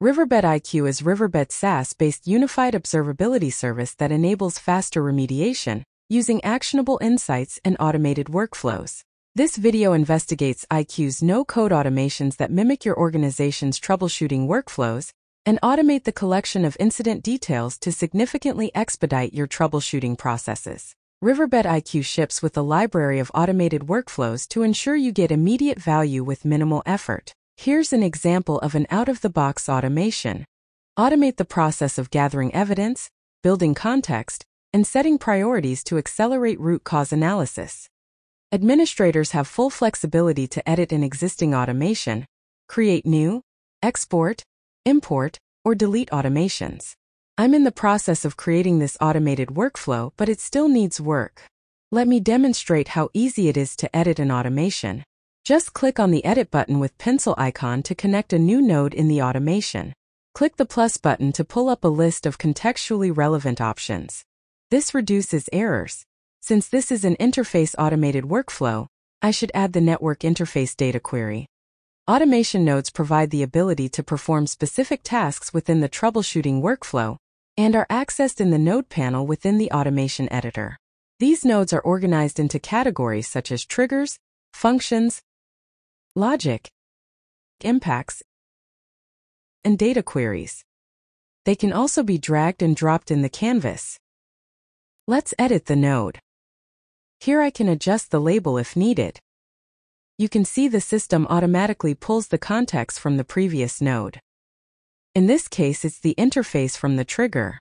Riverbed IQ is Riverbed's SaaS-based unified observability service that enables faster remediation using actionable insights and automated workflows. This video investigates IQ's no-code automations that mimic your organization's troubleshooting workflows and automate the collection of incident details to significantly expedite your troubleshooting processes. Riverbed IQ ships with a library of automated workflows to ensure you get immediate value with minimal effort. Here's an example of an out-of-the-box automation. Automate the process of gathering evidence, building context, and setting priorities to accelerate root cause analysis. Administrators have full flexibility to edit an existing automation, create new, export, import, or delete automations. I'm in the process of creating this automated workflow, but it still needs work. Let me demonstrate how easy it is to edit an automation. Just click on the Edit button with pencil icon to connect a new node in the automation. Click the plus button to pull up a list of contextually relevant options. This reduces errors. Since this is an interface automated workflow, I should add the network interface data query. Automation nodes provide the ability to perform specific tasks within the troubleshooting workflow, and are accessed in the Node panel within the Automation Editor. These nodes are organized into categories such as triggers, functions, logic, impacts, and data queries. They can also be dragged and dropped in the canvas. Let's edit the node. Here I can adjust the label if needed. You can see the system automatically pulls the context from the previous node. In this case, it's the interface from the trigger.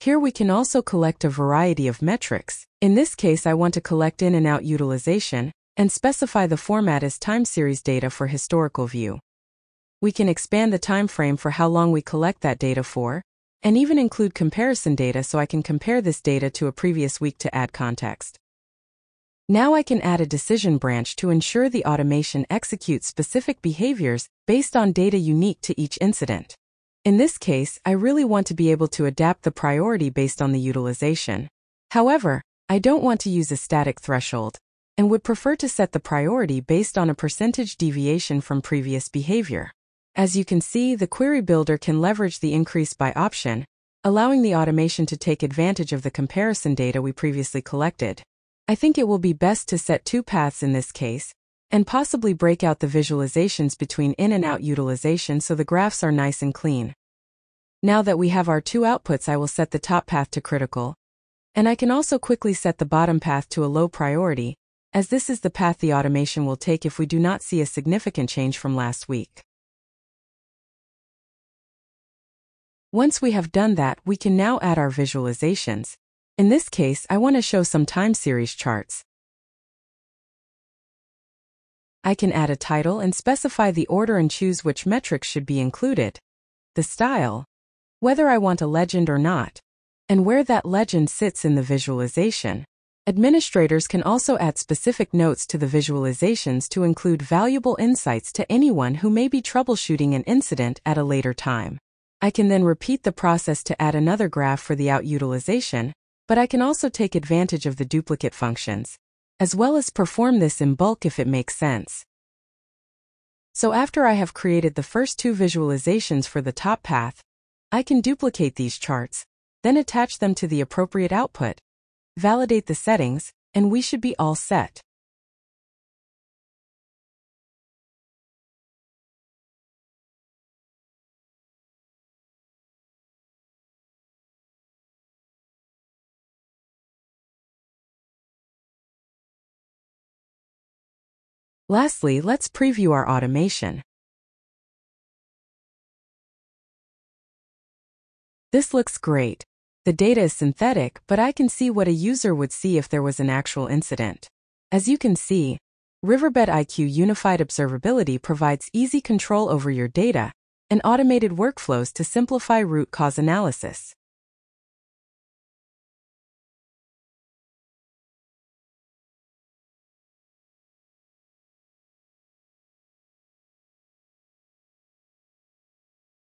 Here we can also collect a variety of metrics. In this case, I want to collect in and out utilization and specify the format as time series data for historical view. We can expand the time frame for how long we collect that data for, and even include comparison data so I can compare this data to a previous week to add context. Now I can add a decision branch to ensure the automation executes specific behaviors based on data unique to each incident. In this case, I really want to be able to adapt the priority based on the utilization. However, I don't want to use a static threshold and would prefer to set the priority based on a percentage deviation from previous behavior. As you can see, the query builder can leverage the increase by option, allowing the automation to take advantage of the comparison data we previously collected. I think it will be best to set two paths in this case, and possibly break out the visualizations between in and out utilization so the graphs are nice and clean. Now that we have our two outputs I will set the top path to critical, and I can also quickly set the bottom path to a low priority, as this is the path the automation will take if we do not see a significant change from last week. Once we have done that, we can now add our visualizations. In this case, I want to show some time series charts. I can add a title and specify the order and choose which metrics should be included, the style, whether I want a legend or not, and where that legend sits in the visualization. Administrators can also add specific notes to the visualizations to include valuable insights to anyone who may be troubleshooting an incident at a later time. I can then repeat the process to add another graph for the out utilization, but I can also take advantage of the duplicate functions as well as perform this in bulk if it makes sense. So after I have created the first two visualizations for the top path, I can duplicate these charts, then attach them to the appropriate output, validate the settings, and we should be all set. Lastly, let's preview our automation. This looks great. The data is synthetic, but I can see what a user would see if there was an actual incident. As you can see, Riverbed IQ Unified Observability provides easy control over your data and automated workflows to simplify root cause analysis.